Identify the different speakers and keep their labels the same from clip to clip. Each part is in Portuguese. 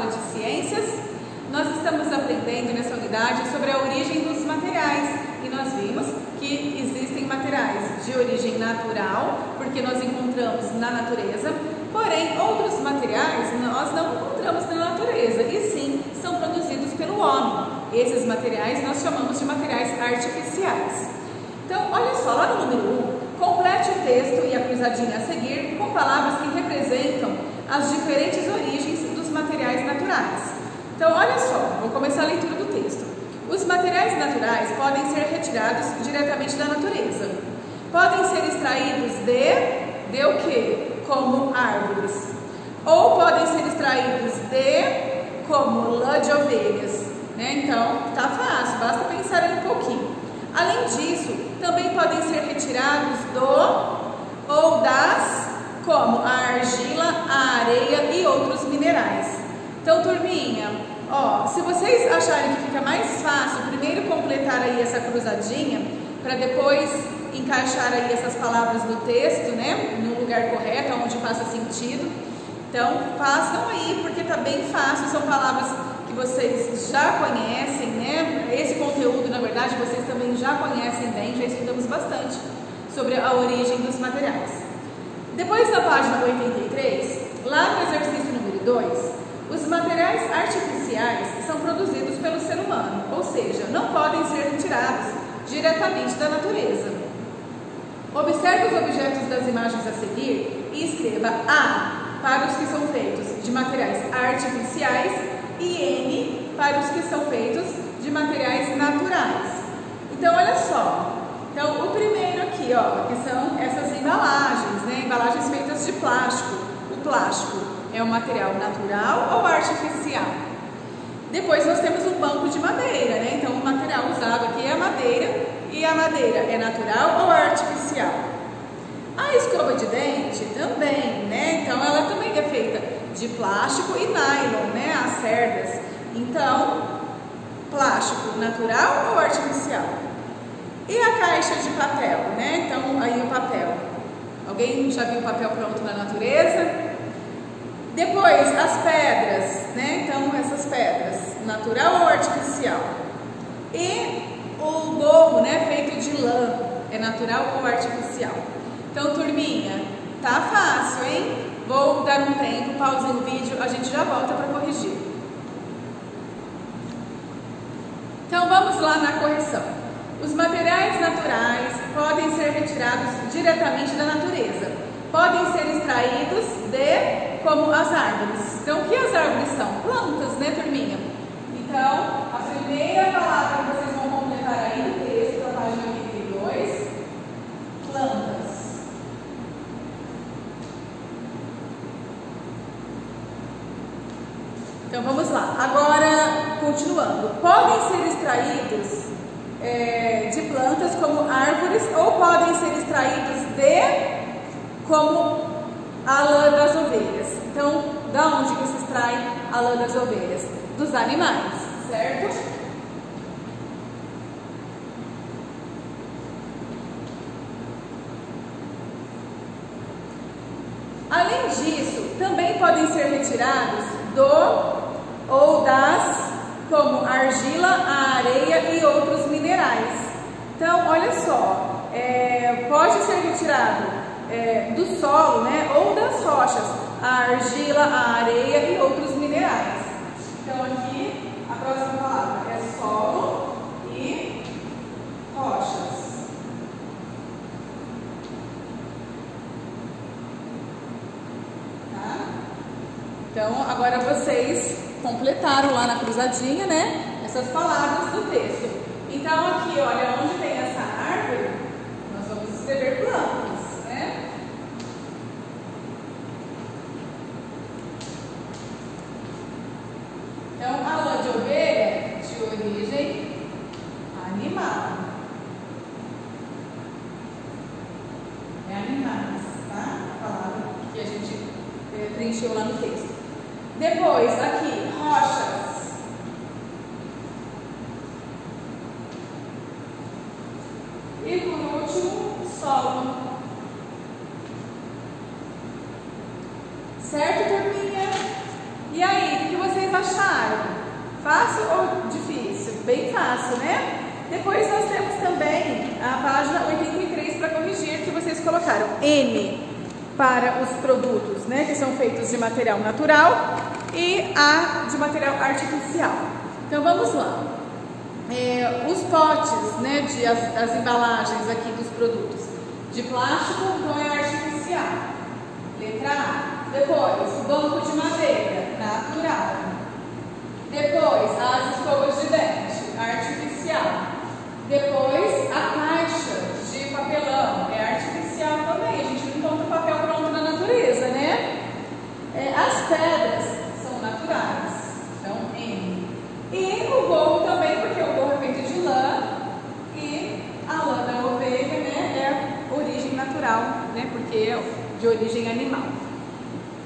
Speaker 1: aula de ciências. Nós estamos aprendendo nessa unidade sobre a origem dos materiais e nós vimos que existem materiais de origem natural, porque nós encontramos na natureza, porém outros materiais nós não encontramos na natureza e sim são produzidos pelo homem. Esses materiais nós chamamos de materiais artificiais. Então, olha só, lá no número 1, um, complete o texto e a cruzadinha a seguir com palavras que representam as diferentes origens materiais naturais. Então, olha só, vou começar a leitura do texto. Os materiais naturais podem ser retirados diretamente da natureza. Podem ser extraídos de, de o quê? Como árvores. Ou podem ser extraídos de, como lã de ovelhas. Né? Então, tá fácil, basta pensar um pouquinho. Além disso, também podem ser retirados do ou das, como Então, turminha, ó, se vocês acharem que fica mais fácil, primeiro completar aí essa cruzadinha, para depois encaixar aí essas palavras no texto, né, no lugar correto, onde faça sentido. Então, façam aí, porque tá bem fácil, são palavras que vocês já conhecem, né? Esse conteúdo, na verdade, vocês também já conhecem bem, já estudamos bastante sobre a origem dos materiais. Depois da página 83, lá no exercício número 2, os materiais artificiais são produzidos pelo ser humano, ou seja, não podem ser retirados diretamente da natureza. Observe os objetos das imagens a seguir e escreva A para os que são feitos de materiais artificiais e N para os que são feitos de materiais naturais. Então, olha só. Então, o primeiro aqui, ó, que são essas embalagens, né? Embalagens feitas de plástico. O plástico é um material natural ou artificial? Depois nós temos um banco de madeira, né? Então o material usado aqui é a madeira e a madeira é natural ou artificial? A escova de dente também, né? Então ela também é feita de plástico e nylon, né? As cerdas. Então, plástico natural ou artificial? E a caixa de papel, né? Então aí o papel. Alguém já viu papel pronto na natureza? Depois, as pedras, né? Então, essas pedras, natural ou artificial? E o gorro, né? Feito de lã, é natural ou artificial? Então, turminha, tá fácil, hein? Vou dar um tempo, pause o vídeo, a gente já volta para corrigir. Então, vamos lá na correção. Os materiais naturais podem ser retirados diretamente da natureza. Podem ser extraídos de como as árvores. Então, o que as árvores são? Plantas, né, turminha? Então, a primeira palavra que vocês vão completar aí no texto, da página 82, plantas. Então, vamos lá. Agora, continuando. Podem ser extraídos é, de plantas como árvores ou podem ser extraídos de como a lã das ovelhas. Então, da onde que se extrai a lã das ovelhas? Dos animais, certo? Além disso, também podem ser retirados do ou das, como argila, a areia e outros minerais. Então, olha só, é, pode ser retirado é, do solo, né, ou das rochas, a argila, a areia e outros minerais. Então aqui a próxima palavra é solo e rochas. Tá? Então agora vocês completaram lá na cruzadinha, né, essas palavras do texto. Então aqui, olha, onde tem essa árvore, nós vamos escrever planta. Preencheu lá no texto. Depois, aqui, rochas. E por último, solo. Certo, turminha? E aí, o que vocês acharam? Fácil ou difícil? Bem fácil, né? Depois nós temos também a página 83 para corrigir que vocês colocaram N para os produtos, né, que são feitos de material natural e A de material artificial. Então vamos lá. É, os potes, né, de as, as embalagens aqui dos produtos de plástico, então é artificial. Letra A. Depois, banco de madeira, natural. Depois, as escovas de dente, artificial. Depois, a caixa de papelão, é artificial também. A gente não encontra papel pronto na natureza, né? É, as pedras são naturais, então M. E o gorro também, porque o gorro é feito de lã e a lã da ovelha, né, é origem natural, né, porque é de origem animal.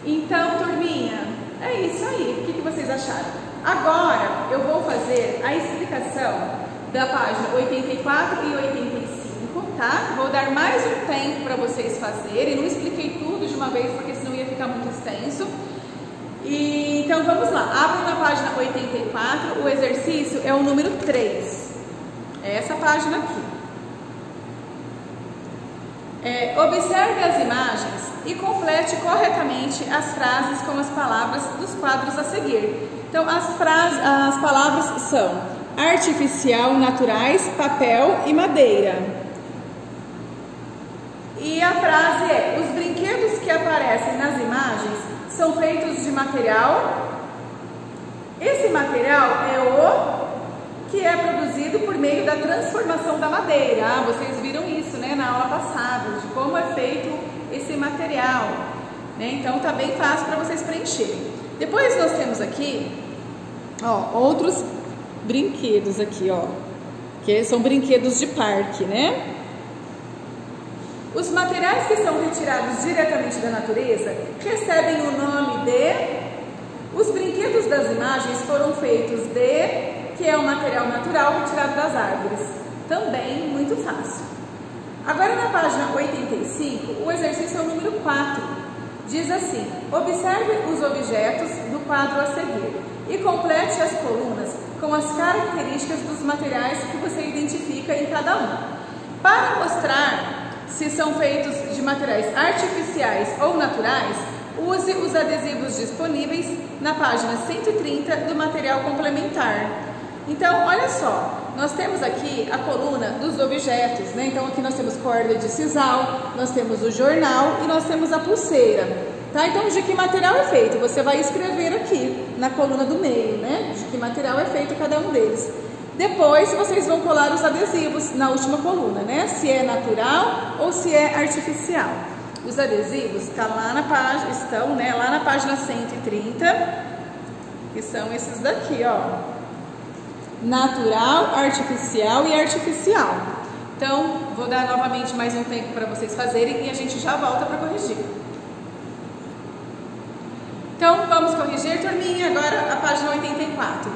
Speaker 1: Então, turminha, é isso aí. O que, que vocês acharam? Agora eu vou fazer a explicação da página 84 e 85, tá? Vou dar mais um tempo para vocês fazerem. Não expliquei tudo de uma vez porque senão ia ficar muito extenso. E, então vamos lá. Abra na página 84. O exercício é o número 3. É essa página aqui. É, observe as imagens e complete corretamente as frases com as palavras dos quadros a seguir. Então, as, frases, as palavras são artificial, naturais, papel e madeira. E a frase é: os brinquedos que aparecem nas imagens são feitos de material. Esse material é o que é produzido por meio da transformação da madeira. Ah, vocês viram isso, né, na aula passada, de como é feito esse material. Né? Então tá bem fácil para vocês preencherem. Depois nós temos aqui, ó, outros brinquedos aqui, ó. Que são brinquedos de parque, né? Os materiais que são retirados diretamente da natureza recebem o nome de. Os brinquedos das imagens foram feitos de, que é um material natural retirado das árvores. Também muito fácil. Agora na página 85, o exercício é o número 4. Diz assim: observe os objetos do quadro a seguir e complete as colunas com as características dos materiais que você identifica em cada um. Para mostrar se são feitos de materiais artificiais ou naturais, use os adesivos disponíveis na página 130 do material complementar. Então, olha só, nós temos aqui a coluna dos objetos, né? Então, aqui nós temos corda de sisal, nós temos o jornal e nós temos a pulseira. Tá? Então, de que material é feito? Você vai escrever aqui na coluna do meio, né? De que material é feito cada um deles. Depois, vocês vão colar os adesivos na última coluna, né? Se é natural ou se é artificial. Os adesivos tá lá na página, estão né, lá na página 130, que são esses daqui, ó. Natural, artificial e artificial. Então, vou dar novamente mais um tempo para vocês fazerem e a gente já volta para corrigir. Então, vamos corrigir, turminha, agora a página 84.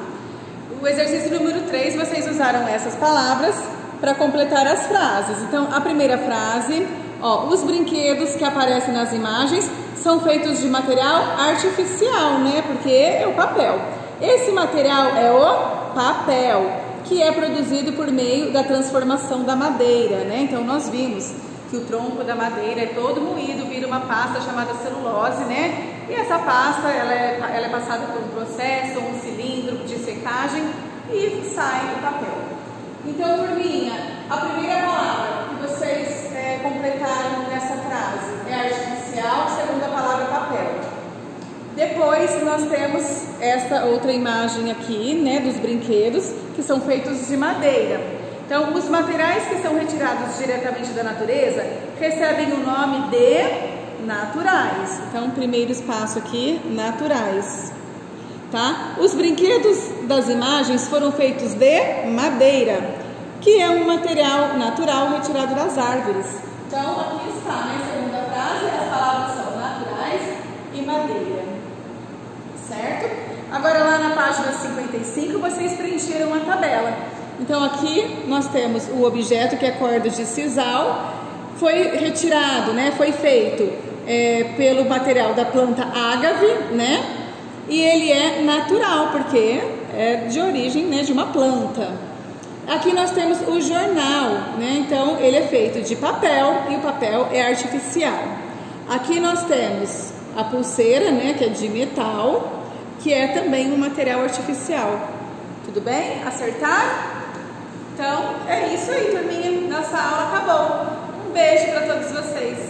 Speaker 1: O exercício número 3, vocês usaram essas palavras para completar as frases. Então, a primeira frase, ó, os brinquedos que aparecem nas imagens são feitos de material artificial, né? Porque é o papel. Esse material é o papel, que é produzido por meio da transformação da madeira, né? Então, nós vimos que o tronco da madeira é todo moído, vira uma pasta chamada celulose, né? E essa pasta ela é, ela é passada por um processo, um cilindro de secagem e sai o papel. Então, turminha, a primeira palavra que vocês é, completaram nessa frase é artificial, a segunda palavra papel. Depois nós essa outra imagem aqui, né, dos brinquedos que são feitos de madeira. Então, os materiais que são retirados diretamente da natureza recebem o nome de naturais. Então, primeiro espaço aqui, naturais. Tá? Os brinquedos das imagens foram feitos de madeira, que é um material natural retirado das árvores. Então, aqui está, né? Segunda frase, as palavras são naturais e madeira. Certo? Agora, lá na página 55, vocês preencheram a tabela. Então aqui nós temos o objeto que é corda de sisal, foi retirado, né, foi feito é, pelo material da planta ágave, né, E ele é natural, porque é de origem né, de uma planta. Aqui nós temos o jornal, né? Então ele é feito de papel e o papel é artificial. Aqui nós temos a pulseira, né, que é de metal, que é também um material artificial. Tudo bem? Acertar? Então é isso aí, turminha. Nossa aula acabou. Um beijo para todos vocês.